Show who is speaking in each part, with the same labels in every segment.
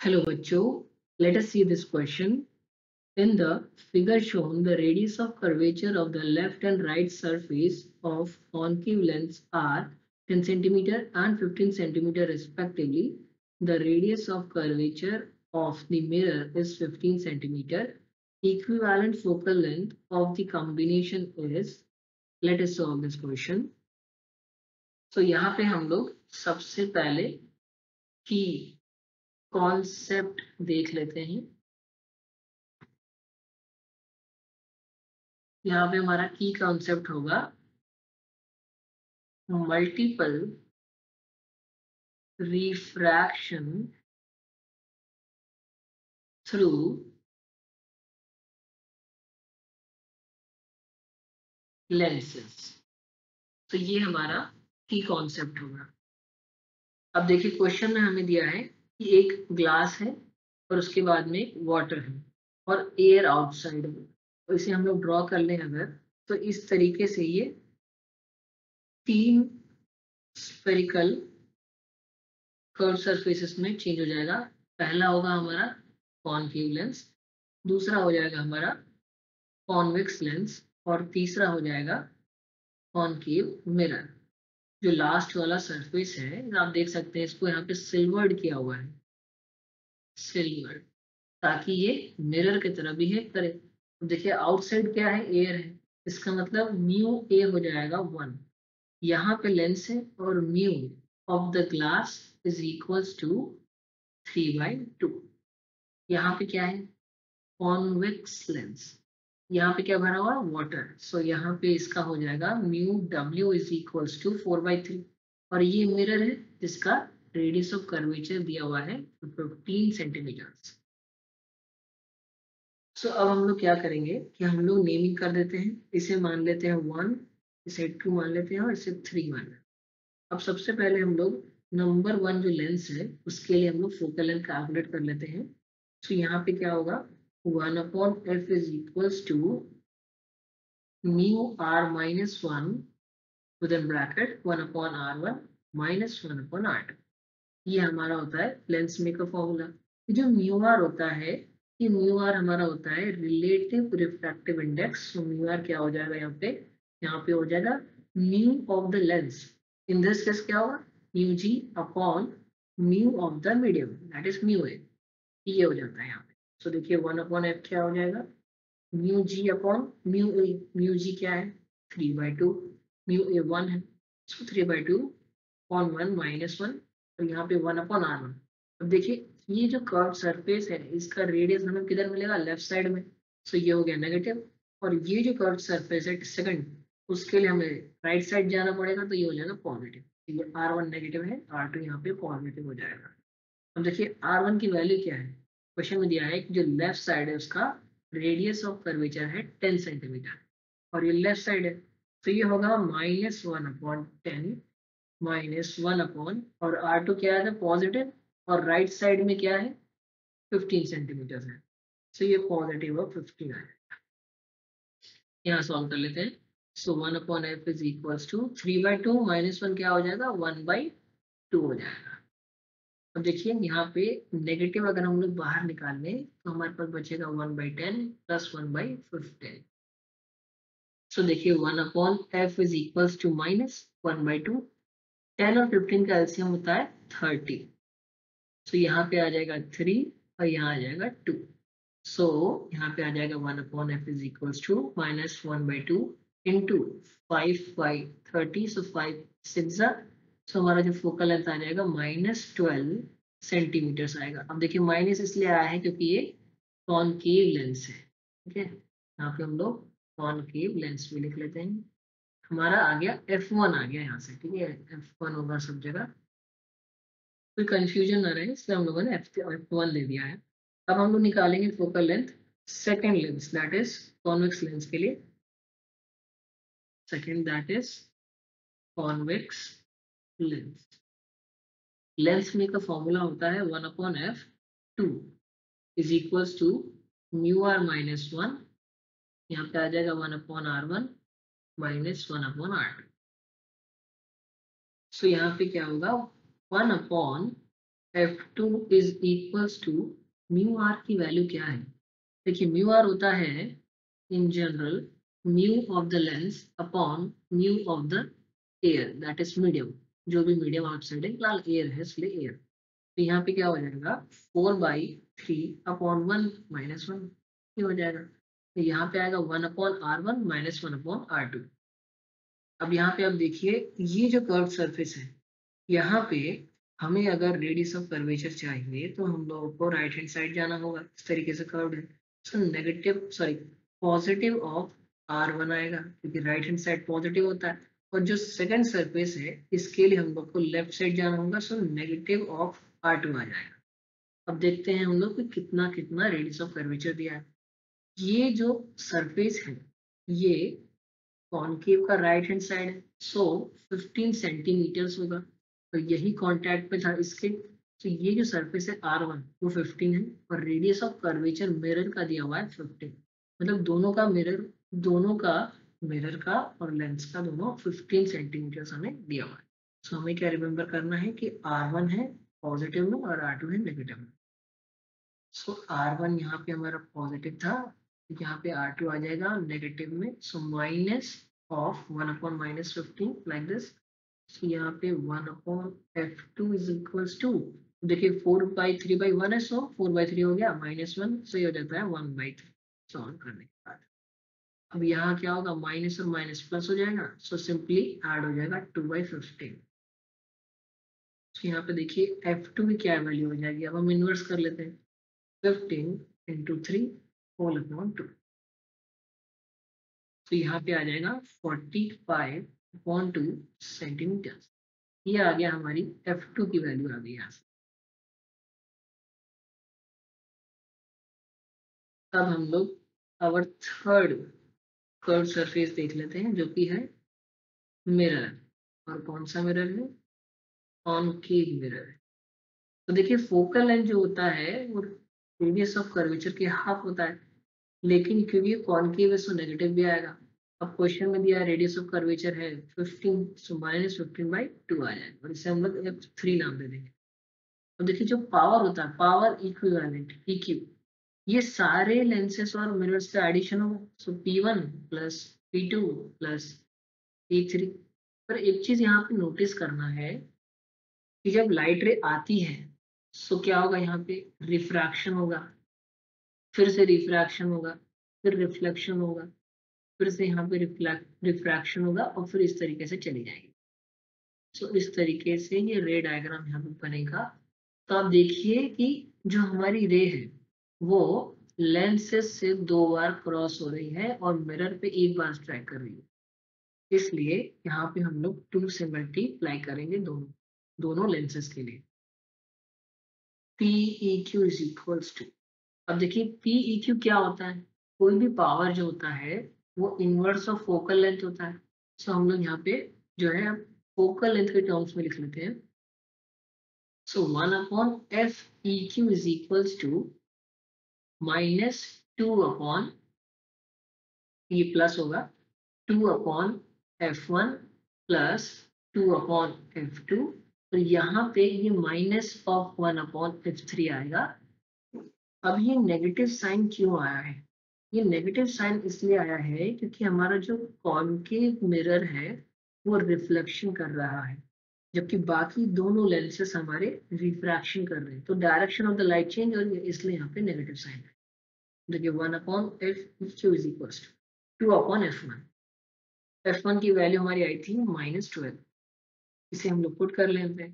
Speaker 1: Hello, Bacho. Let us see this question. In the figure shown, the radius of curvature of the left and right surface of concave lens are 10 centimeter and 15 centimeter respectively. The radius of curvature of the mirror is 15 centimeter. Equivalent focal length of the combination is. Let us solve this question. So यहाँ पे हम लोग सबसे पहले की concept देख लेते हैं। यहाँ पे हमारा की कॉन्सेप्ट होगा। मल्टीपल रिफ्रैक्शन थ्रू लेंसेज तो ये हमारा की कॉन्सेप्ट होगा। अब देखिए क्वेश्चन में हमें दिया है एक ग्लास है और उसके बाद में वाटर है और एयर आउटसाइड है तो इसे हम लोग ड्रॉ कर लें अगर तो इस तरीके से ये तीन स्पेरिकल कर्व सरफेसेस में चेंज हो जाएगा। पहला होगा हमारा कॉनकेव लेंस दूसरा हो जाएगा हमारा कॉन्वेक्स लेंस और तीसरा हो जाएगा कॉनकेव मिरर जो लास्ट वाला सरफेस है, आप देख सकते हैं इसको यहाँ पे सिल्वर्ड किया हुआ है। सिल्वर्ड ताकि ये मिरर की तरह बिहेव करे। देखिए आउटसाइड क्या है? एयर है। इसका मतलब म्यू ए हो जाएगा वन यहाँ पे लेंस है और mu of the glass is equals to three by two यहाँ पे क्या है? कॉन्वेक्स लेंस यहाँ पे क्या भरा हुआ वाटर सो यहाँ पे इसका हो जाएगा mu W is equals to four by three और ये मिरर है, जिसका रेडियस ऑफ़ कर्वेचर दिया हुआ है फिफ्टीन सेंटीमीटर सो अब हम लोग क्या करेंगे कि हम लोग नेमिंग कर देते हैं। इसे मान लेते हैं वन इसे टू मान लेते हैं और इसे थ्री मान लेते हैं। अब सबसे पहले हम लोग नंबर वन जो लेंस है, उसके लिए हम लोग फोकल लेंथ कैलकुलेट कर लेते हैं। तो यहाँ पे क्या होगा? 1 upon f is equals to mu r minus 1 within bracket 1 upon r1 minus 1 upon r2 ये हमारा होता है लेंस मेकर फॉर्मूला जो म्यू आर होता है, ये म्यू आर हमारा होता है रिलेटिव रिफ्रैक्टिव इंडेक्स तो म्यू आर क्या हो जाएगा यहाँ पे? यहाँ पे हो जाएगा mu of the lens in this case क्या होगा? Mu G upon mu of the medium that is mu A ये हो जाता है यहाँ। सो देखिए वन अपॉन एफ़ क्या हो जाएगा? Mu G upon mu A mu G क्या है? Three by two mu A one है three by two upon one minus one और यहाँ पे वन अपॉन आर वन अब देखिए, ये जो कर्व सरफेस है, इसका रेडियस हमें किधर मिलेगा? लेफ़्ट साइड में. सो ये हो गया नेगेटिव और ये जो कर्व सरफेस है सेकंड उसके लिए हमें राइट साइड जाना पड़ेगा तो ये हो जाएगा पॉजिटिव ये आर वन नेगेटिव है आर टू यहाँ पे पॉजिटिव हो जाएगा. अब देखिए आर वन की वैल्यू क्या है? क्वेश्चन में दिया है कि जो लेफ़्ट साइड है उसका रेडियस ऑफ़ कर्वेचर है टेन सेंटीमीटर और ये लेफ़्ट साइड है तो ये होगा minus one upon ten minus one upon और आर टू क्या है? पॉजिटिव और राइट right साइड में क्या है? फिफ्टीन सेंटीमीटर है। सो ये पॉजिटिव और फिफ्टीन है यहाँ सॉल्व कर लेते हैं। So one upon F is equals to three by two minus one क्या हो जाएगा? वन बाई टू हो जाएगा। अब देखिए यहाँ पे नेगेटिव अगर हम लोग बाहर निकाल लें तो हमारे पास बचेगा one by ten plus one by fifteen so देखिए one upon F is equals to minus one by two ten और फिफ्टीन का एल्सियम होता है थर्टी सो so, यहाँ पे आ जाएगा थ्री और यहाँ आ जाएगा टू सो so, यहाँ पे आ जाएगा one upon F is equals to minus one by two into five by thirty so five six so हमारा जो फोकल लेंथ आ जाएगा माइनस ट्वेल्व सेंटीमीटर्स आएगा। अब देखिए माइनस इसलिए आया है क्योंकि ये कॉनकेव लेंस है, ठीक है? यहाँ पे हम लोग कॉनकेव लेंस भी लिख लेते हैं। हमारा आ गया एफ़ वन आ गया यहाँ से, ठीक है? एफ़ वन होगा सब जगह। कोई कंफ्यूजन ना रहे, इसलिए हम लोगों ने एफ़ एफ़ वन ले दिया है। अब हम लोग निकालेंगे focal length second lens that is convex lens के लिए। Second that is convex lens lens में का फॉर्मूला होता है one upon F two is equals to mu R minus one यहाँ पे आ जाएगा one upon R one minus one upon R two so यहाँ पे क्या होगा? One upon F two is equals to mu R की वैल्यू क्या है? देखिए म्यू आर होता है in general mu of the lens upon mu of the air that is medium जो भी मीडियम आउटसाइड है फ़िलहाल एयर है, इसलिए एयर तो यहाँ पे क्या हो जाएगा? Four by three upon one minus one ये हो जाएगा। तो यहाँ पे आएगा one upon R one minus one upon R two अब यहाँ पे आप देखिए, ये जो कर्व सरफेस है, यहाँ पे हमें अगर रेडियस ऑफ़ कर्वेचर चाहिए तो हम लोगों को राइट हैंड साइड जाना होगा। इस तरीके से कर्व है। So negative sorry positive of R one आएगा, क्योंकि राइट हैंड साइड पॉजिटिव होता है। और जो सेकंड सरफेस है, इसके लिए हम लोग को लेफ़्ट साइड जाना होगा so negative of R two आ जाएगा। अब देखते हैं हम लोग को कितना कितना रेडियस ऑफ़ कर्वेचर दिया है। ये जो सरफेस है, ये कॉनकेव का राइट हैंड साइड है सो 15 सेंटीमीटर्स होगा। तो यही कांटेक्ट पे था इसके। तो ये जो सरफेस है आर वन वो 15 है और रेडियस ऑफ़ कर्वेचर मिरर का दिया हुआ है 15 मतलब दोनों का मिरर दोनों का मिरर का और लेंस का दोनों 15 सेंटीमीटर हमें दिया हुआ है। सो हमें क्या रिमेम्बर करना है कि R1 है पॉजिटिव में और R2 है नेगेटिव में। सो so, R1 यहाँ पे हमारा पॉजिटिव था यहाँ पे R2 आ जाएगा नेगेटिव में so minus of one upon minus fifteen like this यहाँ पे one upon F two is equals to देखिए four by three by one है सो फोर बाई थ्री हो गया माइनस वन सो ये हो जाता है वन बाई थ्री सॉल्व करने अब यहाँ क्या होगा? माइनस और माइनस प्लस हो जाएगा सो सिंपली ऐड हो जाएगा टू बाई फिफ्टीन तो यहाँ पे देखिए एफ़ टू की क्या वैल्यू हो जाएगी? अब हम इन्वर्स कर लेते हैं. Fifteen into three whole upon two तो यहाँ पे आ जाएगा forty five upon two centimetre ये आ गया हमारी एफ़ टू की वैल्यू आ गई यहाँ से. अब हम लोग अवर थर्ड कर्व सरफेस देख लेते हैं, जो कि है मिरर और कौन सा मिरर है? कॉनकेव मिरर तो देखिए फोकल लेंथ जो होता है, वो रेडियस ऑफ़ कर्वेचर के हाफ़ होता है। लेकिन क्योंकि कॉनकेव है सो नेगेटिव भी आएगा। अब क्वेश्चन में दिया रेडियस ऑफ़ कर्वेचर है 15 so minus fifteen by two आ जाएगा। और इसे हम लोग थ्री नाम दे देंगे। तो देखिए, जो पावर होता है पावर इक्विवेलेंट इक्यू ये सारे लेंसेस और मिरर्स का एडिशन होगा। So P one plus P two plus P three पर एक चीज़ यहाँ पे नोटिस करना है कि जब लाइट रे आती है सो क्या होगा यहाँ पे? रिफ्रैक्शन होगा। फिर से रिफ्रैक्शन होगा फिर रिफ्लेक्शन होगा फिर से यहाँ पे रिफ्रैक्शन होगा और फिर इस तरीके से चली जाएगी। सो so, इस तरीके से ये रे डायग्राम यहाँ पे बनेगा। तो आप देखिए कि जो हमारी रे है वो लेंसेस से दो बार क्रॉस हो रही है और मिरर पे एक बार स्ट्राइक कर रही है। इसलिए यहाँ पे हम लोग टू से मल्टीप्लाई करेंगे दोनों दोनों लेंसेस के लिए। P E Q is equals to अब देखिए पी ई क्यू क्या होता है? कोई भी पावर जो होता है, वो इनवर्स ऑफ़ फोकल लेंथ होता है। सो हम लोग यहाँ पे जो है फोकल लेंथ के टर्म्स में लिख लेते हैं। So one upon F E Q is equals to minus two upon ये प्लस होगा, two upon F one plus two upon F two तो यहाँ पे ये minus of one upon F three आएगा। अब ये नेगेटिव साइन क्यों आया है? ये नेगेटिव साइन इसलिए आया है क्योंकि हमारा जो कॉनकेव मिरर है, वो रिफ्लेक्शन कर रहा है। जबकि बाकी दोनों लेंसेस हमारे रिफ्रैक्शन कर रहे हैं। तो direction of the light change और इसलिए यहाँ पे नेगेटिव साइन है। देखिए one upon F Q is equal to upon F one F one की वैल्यू हमारी आई थी माइनस ट्वेल्व इसे हम लोग पुट कर लेते हैं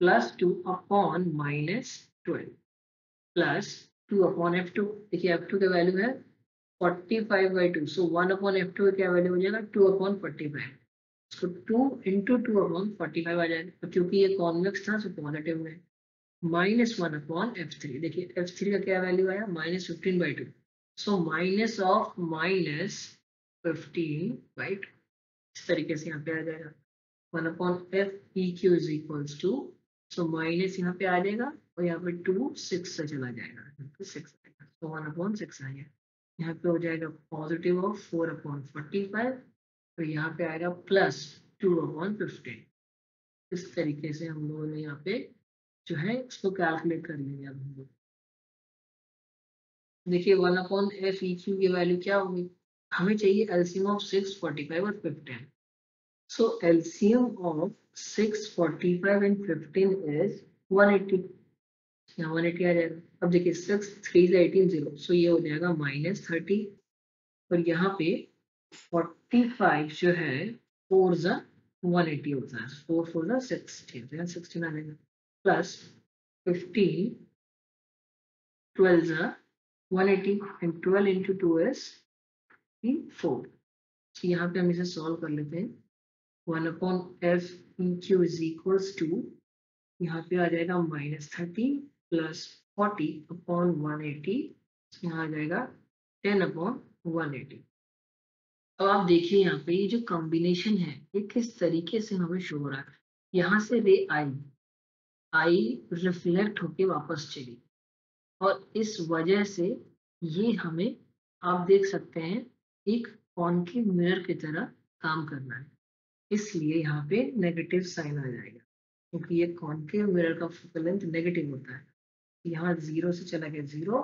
Speaker 1: plus two upon minus twelve plus two upon F two देखिए एफ़ टू का वैल्यू है forty five by two so one upon F two का वैल्यू हो जाएगा? Two upon forty five so two into two upon forty five आ जाएगा तो क्योंकि ये कॉन्वेक्स था सो पॉजिटिव में। Minus one upon F three देखिए एफ़ थ्री का क्या वैल्यू आया? Minus fifteen by two so minus of minus fifteen by two इस तरीके से यहाँ पे आ जाएगा। One upon F E Q is equals to so minus यहाँ पे आ जाएगा, और यहाँ पे टू सिक्स से चला जाएगा। सिक्स आएगा। सो वन अपॉन सिक्स आ गया। यहाँ पे हो जाएगा positive of four upon forty five तो यहाँ पे आएगा प्लस टू अपॉन फिफ्टीन इस तरीके से हम लोगों ने यहाँ पे जो है इसको कैलकुलेट कर लिया हम लोग। देखिए one upon F E Q की वैल्यू क्या होगी? हमें चाहिए LCM of six forty five और fifteen so LCM of six forty five and fifteen is one eighty यहाँ वन एट्टी आ जाएगा। अब देखिए six three eighteen zero so ये हो जाएगा माइनस थर्टी और यहाँ पे फोर्टी फाइव जो है फोर ज़ा वन एटी होता है। फोर फोर ज़ा सिक्सटी सिक्सटीन आ जाएगा प्लस फिफ्टीन ट्वेल्व ज़ा 180 and 12 into 2 is 4 तो यहाँ पे हम इसे सॉल्व कर लेते हैं। One upon F E is equals to यहाँ पे आ जाएगा minus thirty plus forty upon one eighty यहाँ आ जाएगा टेन अपॉन वन एटी अब आप देखिए यहाँ पे ये जो कॉम्बिनेशन है, ये किस तरीके से हमें शो हो रहा है। यहाँ से रे आई आई रिफ्लेक्ट होके वापस चली। और इस वजह से ये हमें, आप देख सकते हैं, एक कॉन्केव मिरर की तरह काम करना है। इसलिए यहाँ पे नेगेटिव साइन आ जाएगा, क्योंकि ये कॉन्केव मिरर का फोकल लेंथ नेगेटिव होता है। यहाँ ज़ीरो से चला गया ज़ीरो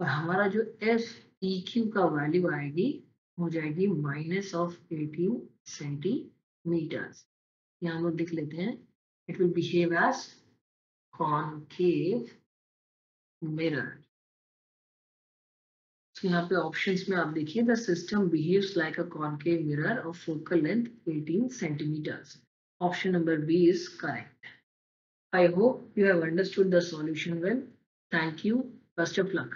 Speaker 1: और हमारा जो एफ़ ई क्यू का वैल्यू आएगी हो जाएगी माइनस ऑफ़ 18 सेंटीमीटर यहाँ हम देख लेते हैं it will behave as concave mirror तो यहाँ पे ऑप्शन में आप देखिए the system behave like a concave mirror of focal length 18 centimetres option number B is correct I hope you have understood the solution well thank you best of luck